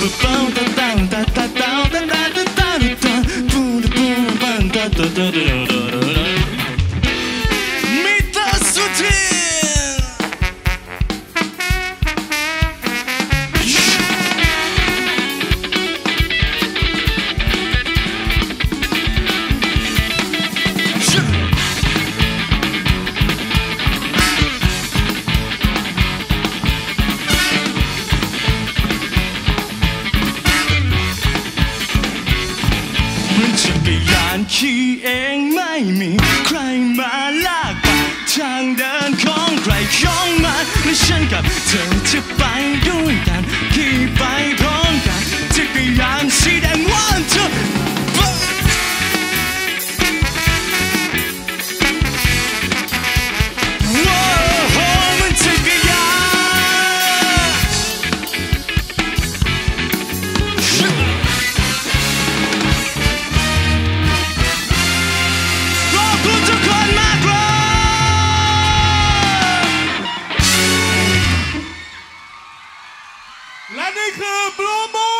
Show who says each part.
Speaker 1: da da da da da เหมือนจักรยานขี่เองไม่มีใครมาลากไปทางเดินของใครของมันและฉันกับเธอจะไปด้วยกันขี่ไป Lanika Blomo!